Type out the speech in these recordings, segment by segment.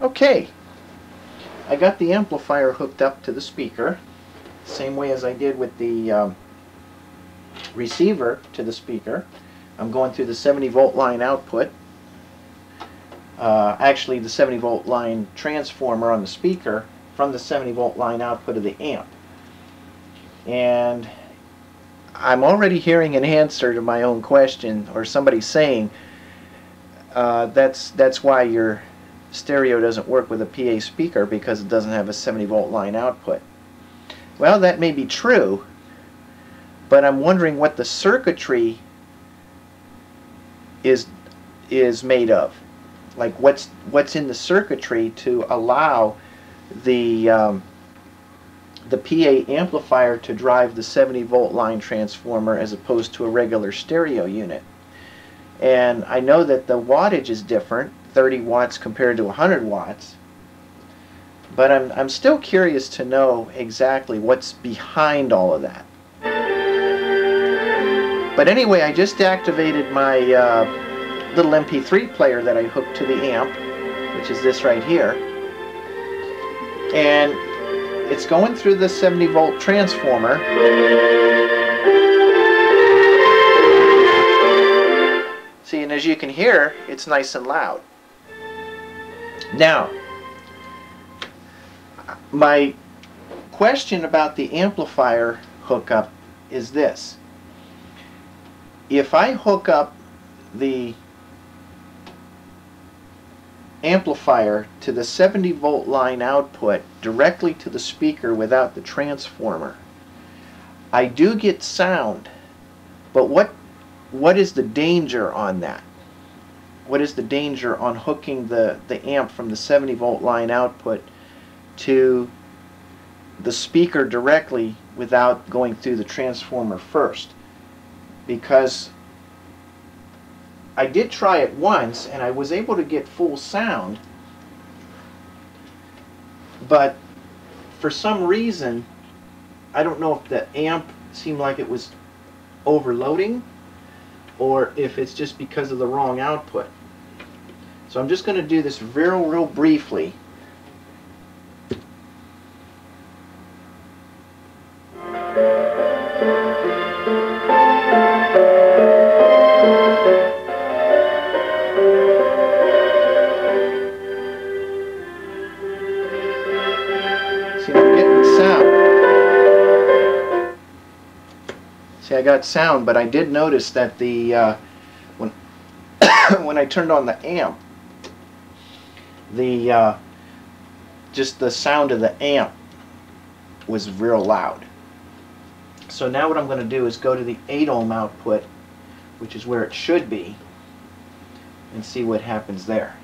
Okay, I got the amplifier hooked up to the speaker, same way as I did with the um, receiver to the speaker. I'm going through the 70 volt line output. Uh, actually, the 70 volt line transformer on the speaker from the 70 volt line output of the amp. And I'm already hearing an answer to my own question, or somebody saying uh, that's that's why your stereo doesn't work with a PA speaker because it doesn't have a 70 volt line output. Well, that may be true, but I'm wondering what the circuitry is is made of. Like what's what's in the circuitry to allow the um, the PA amplifier to drive the 70 volt line transformer as opposed to a regular stereo unit. And I know that the wattage is different, 30 watts compared to 100 watts. But I'm, I'm still curious to know exactly what's behind all of that. But anyway, I just activated my uh, little MP3 player that I hooked to the amp, which is this right here. And it's going through the 70 volt transformer. See, and as you can hear, it's nice and loud. Now, my question about the amplifier hookup is this. If I hook up the amplifier to the 70 volt line output directly to the speaker without the transformer, I do get sound, but what what is the danger on that? What is the danger on hooking the, the amp from the 70 volt line output to the speaker directly without going through the transformer first? Because I did try it once and I was able to get full sound but for some reason I don't know if the amp seemed like it was overloading or if it's just because of the wrong output. So I'm just going to do this real, real briefly. See, I'm getting sound. See, I got sound, but I did notice that the uh, when when I turned on the amp, the uh, just the sound of the amp was real loud. So now what I'm going to do is go to the 8 ohm output, which is where it should be, and see what happens there.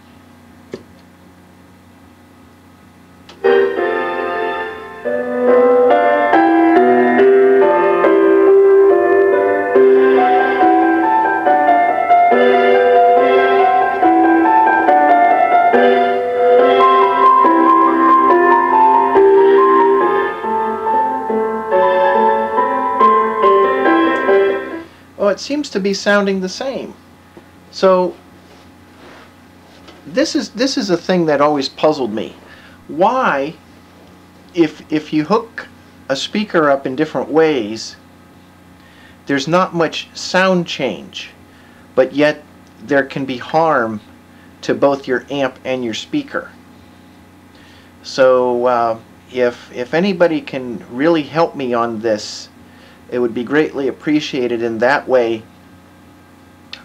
It seems to be sounding the same. So this is this is a thing that always puzzled me. Why, if if you hook a speaker up in different ways, there's not much sound change, but yet there can be harm to both your amp and your speaker. So uh, if if anybody can really help me on this it would be greatly appreciated in that way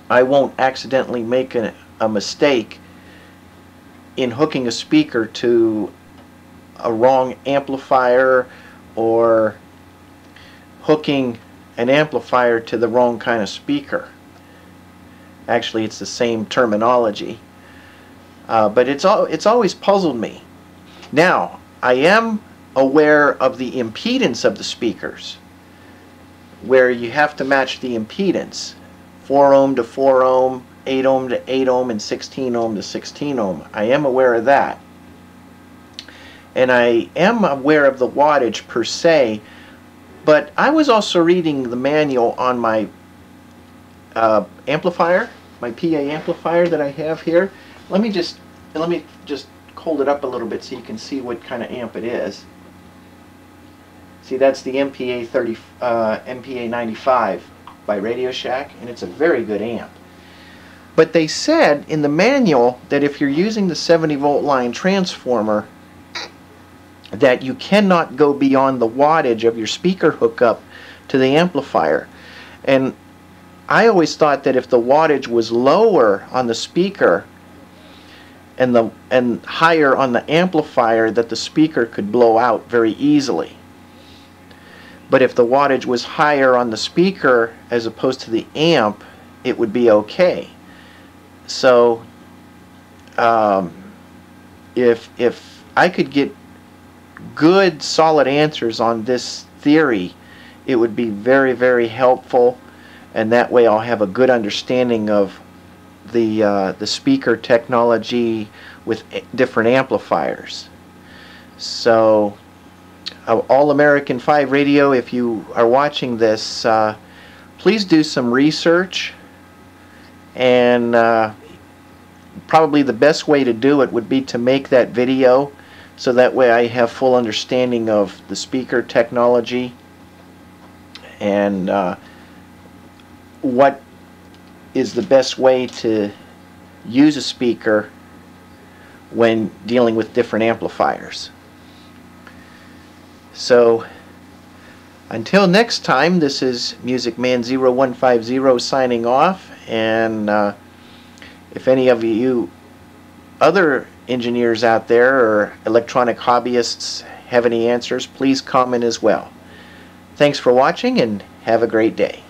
I won't accidentally make a, a mistake in hooking a speaker to a wrong amplifier or hooking an amplifier to the wrong kind of speaker. Actually, it's the same terminology. Uh, but it's, al it's always puzzled me. Now, I am aware of the impedance of the speakers where you have to match the impedance. 4 ohm to 4 ohm 8 ohm to 8 ohm and 16 ohm to 16 ohm. I am aware of that. And I am aware of the wattage per se but I was also reading the manual on my uh, amplifier my PA amplifier that I have here. Let me just let me just hold it up a little bit so you can see what kind of amp it is. See, that's the MPA 30, uh, MPA 95 by Radio Shack, and it's a very good amp. But they said in the manual that if you're using the 70 volt line transformer, that you cannot go beyond the wattage of your speaker hookup to the amplifier. And I always thought that if the wattage was lower on the speaker and the and higher on the amplifier that the speaker could blow out very easily. But if the wattage was higher on the speaker as opposed to the amp, it would be okay. So um, if if I could get good solid answers on this theory, it would be very very helpful and that way I'll have a good understanding of the uh, the speaker technology with different amplifiers. So All American 5 Radio if you are watching this uh, please do some research and uh, probably the best way to do it would be to make that video so that way I have full understanding of the speaker technology and uh, what is the best way to use a speaker when dealing with different amplifiers. So until next time, this is Music Man 0150 signing off. And uh, if any of you other engineers out there or electronic hobbyists have any answers, please comment as well. Thanks for watching and have a great day.